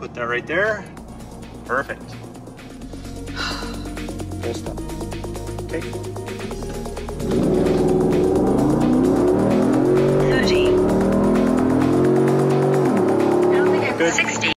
Put that right there. Perfect. Full stop. Okay. 30. Good. 60.